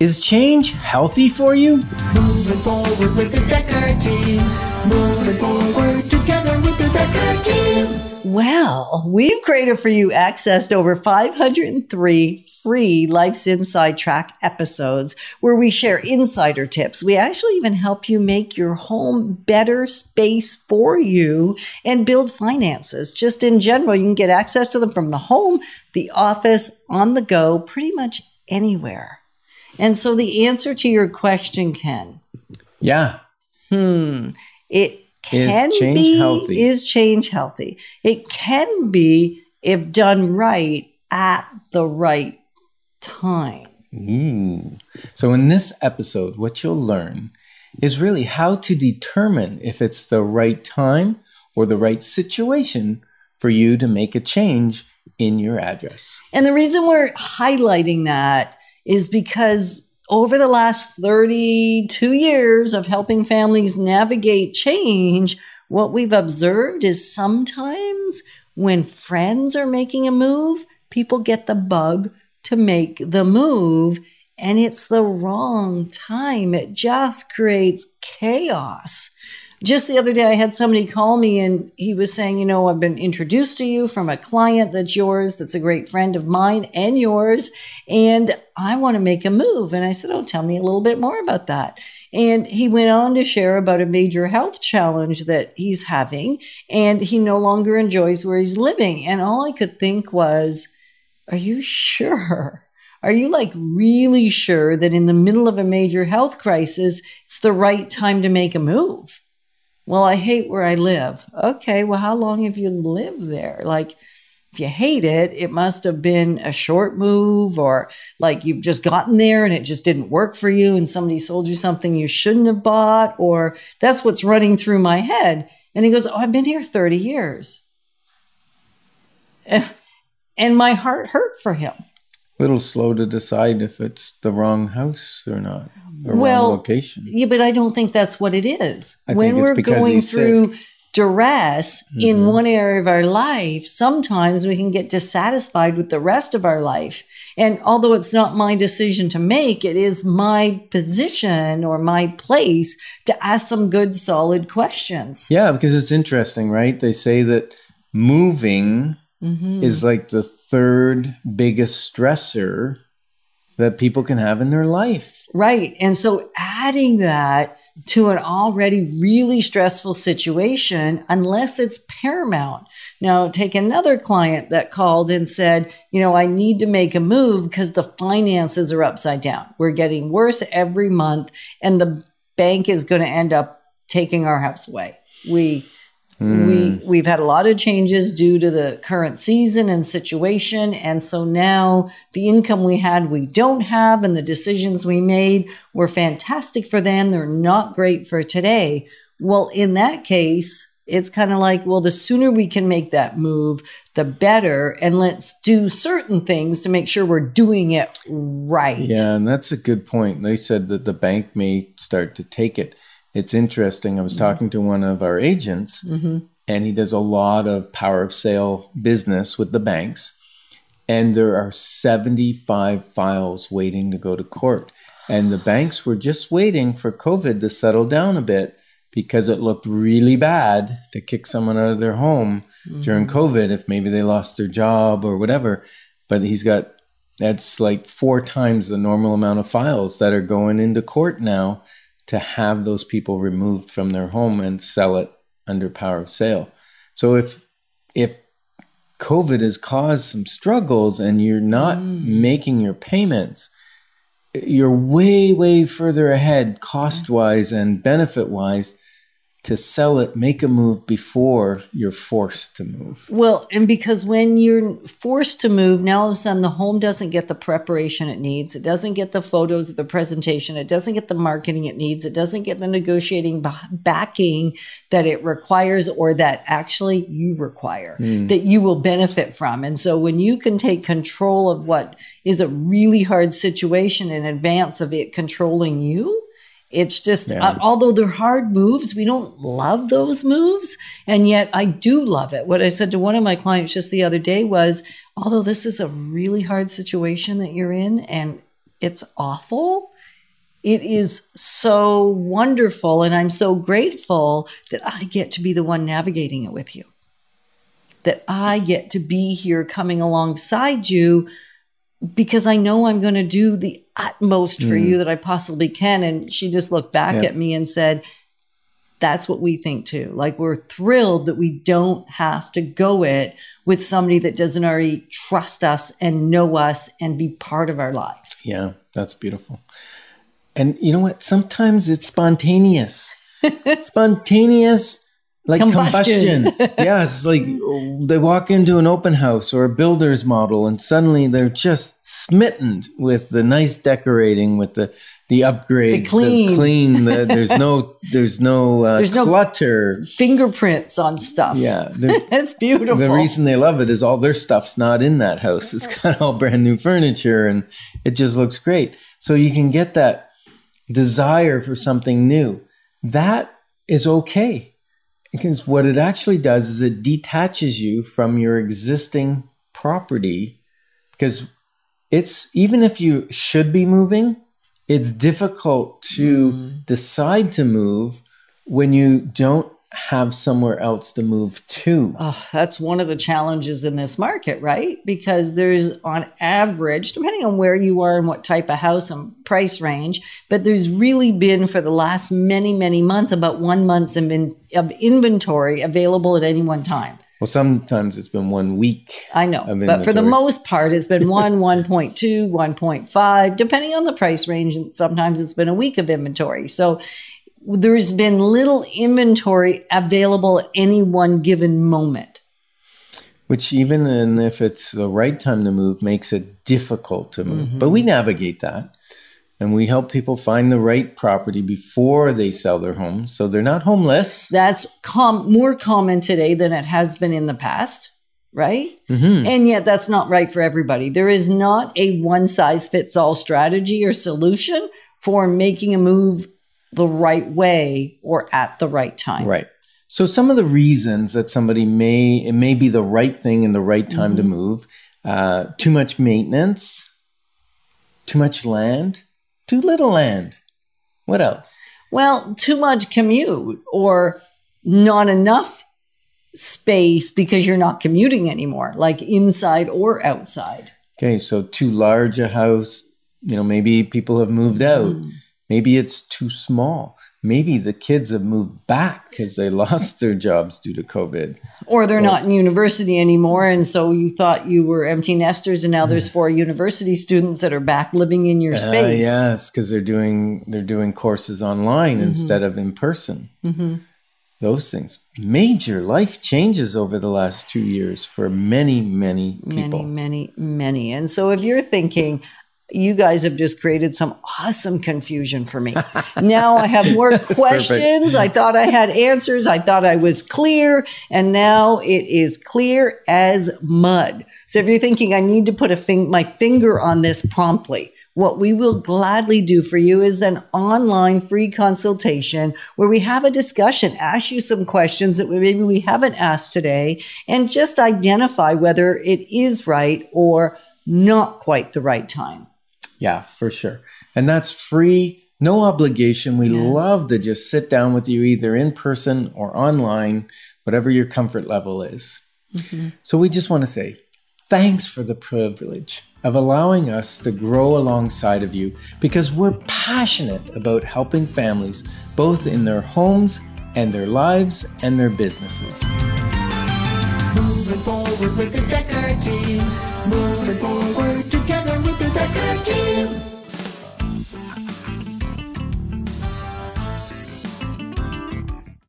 Is change healthy for you? Moving forward with the Dekker team. Moving forward together with the Dekker team. Well, we've created for you access to over 503 free Life's Inside Track episodes where we share insider tips. We actually even help you make your home better space for you and build finances. Just in general, you can get access to them from the home, the office, on the go, pretty much anywhere. And so the answer to your question, Ken, Yeah. Hmm. It can change be healthy? is change healthy. It can be if done right at the right time. Ooh. So, in this episode, what you'll learn is really how to determine if it's the right time or the right situation for you to make a change in your address. And the reason we're highlighting that is because over the last 32 years of helping families navigate change, what we've observed is sometimes when friends are making a move, people get the bug to make the move, and it's the wrong time. It just creates chaos. Just the other day, I had somebody call me and he was saying, You know, I've been introduced to you from a client that's yours, that's a great friend of mine and yours, and I want to make a move. And I said, Oh, tell me a little bit more about that. And he went on to share about a major health challenge that he's having, and he no longer enjoys where he's living. And all I could think was, Are you sure? Are you like really sure that in the middle of a major health crisis, it's the right time to make a move? Well, I hate where I live. Okay, well, how long have you lived there? Like, if you hate it, it must have been a short move or like you've just gotten there and it just didn't work for you and somebody sold you something you shouldn't have bought, or that's what's running through my head. And he goes, Oh, I've been here 30 years. And my heart hurt for him. Little slow to decide if it's the wrong house or not, the Well, wrong location. Yeah, but I don't think that's what it is. I when think it's we're going through duress in Mm-hmm. one area of our life, sometimes we can get dissatisfied with the rest of our life. And although it's not my decision to make, it is my position or my place to ask some good, solid questions. Yeah, because it's interesting, right? They say that moving Mm-hmm. is like the third biggest stressor that people can have in their life. Right. And so adding that to an already really stressful situation, unless it's paramount. Now, take another client that called and said, you know, I need to make a move because the finances are upside down. We're getting worse every month, and the bank is going to end up taking our house away. We we hmm. we've had a lot of changes due to the current season and situation. And so now the income we had we don't have and the decisions we made were fantastic for then they're not great for today. Well in that case it's kind of like well the sooner we can make that move the better and let's do certain things to make sure we're doing it right. Yeah, and that's a good point. They said that the bank may start to take it. It's interesting. I was mm-hmm. talking to one of our agents, mm-hmm. and he does a lot of power of sale business with the banks. And there are 75 files waiting to go to court. And the banks were just waiting for COVID to settle down a bit because it looked really bad to kick someone out of their home mm-hmm. during COVID if maybe they lost their job or whatever. But he's got that's like four times the normal amount of files that are going into court now to have those people removed from their home and sell it under power of sale. So if if COVID has caused some struggles and you're not mm. making your payments, you're way, way further ahead cost wise and benefit wise to sell it, make a move before you're forced to move. Well, and because when you're forced to move, now all of a sudden the home doesn't get the preparation it needs. It doesn't get the photos of the presentation. It doesn't get the marketing it needs. It doesn't get the negotiating backing that it requires or that actually you require, hmm. that you will benefit from. And so when you can take control of what is a really hard situation in advance of it controlling you, it's just, Yeah. uh, although they're hard moves, we don't love those moves. And yet I do love it. What I said to one of my clients just the other day was, although this is a really hard situation that you're in, and it's awful. It is so wonderful, and I'm so grateful that I get to be the one navigating it with you. That I get to be here coming alongside you because I know I'm going to do the utmost for you mm. that I possibly can. And she just looked back Yeah. at me and said, That's what we think too. Like, we're thrilled that we don't have to go it with somebody that doesn't already trust us and know us and be part of our lives. Yeah, that's beautiful. And you know what? Sometimes it's spontaneous. spontaneous like Combustion. combustion. it's like they walk into an open house or a builder's model and suddenly they're just smitten with the nice decorating, with the the upgrades, the clean. clean. The, there's no there's no uh, There's no- clutter. Fingerprints on stuff. yeah, It's beautiful. the reason they love it is all their stuff's not in that house. It's got all brand new furniture and it just looks great. So you can get that desire for something new. That is okay. Because what it actually does is it detaches you from your existing property. Because it's even if you should be moving, it's difficult to mm. decide to move when you don't have somewhere else to move to. Oh, that's one of the challenges in this market, right? Because there's on average, depending on where you are and what type of house and price range, but there's really been for the last many, many months about one month's of inventory available at any one time. Well, sometimes it's been one week. I know, but for the most part, it's been one, 1.2, 1.5, depending on the price range. And sometimes it's been a week of inventory. So there's been little inventory available at any one given moment. Which even and if it's the right time to move makes it difficult to move. Mm-hmm. But we navigate that. And we help people find the right property before they sell their home. So they're not homeless. That's com- more common today than it has been in the past, right? Mm-hmm. And yet, that's not right for everybody. There is not a one size fits all strategy or solution for making a move the right way or at the right time. Right. So some of the reasons that somebody may it may be the right thing in the right time to move, uh, too much maintenance, too much land, too little land. What else? Well, too much commute or not enough space because you're not commuting anymore, like inside or outside. Okay, so too large a house, you know, maybe people have moved out. Maybe it's too small. Maybe the kids have moved back because they lost their jobs due to COVID. Or they're not in university anymore. And so you thought you were empty nesters, and now there's four university students that are back living in your Uh, space. yes, because they're doing they're doing courses online instead of in person. Those things, major life changes over the last two years for many, many people. Many, many, many. And so if you're thinking, you guys have just created some awesome confusion for me. now I have more questions. I thought I had answers. I thought I was clear. And now it is clear as mud. So if you're thinking, I need to put a fing- my finger on this promptly, what we will gladly do for you is an online free consultation where we have a discussion, ask you some questions that maybe we haven't asked today, and just identify whether it is right or not quite the right time. Yeah, for sure. And that's free, no obligation. We love to just sit down with you either in person or online, whatever your comfort level is. Mm-hmm. So we just want to say thanks for the privilege of allowing us to grow alongside of you because we're passionate about helping families both in their homes and their lives and their businesses. Moving forward with the Dekker team. Moving forward do.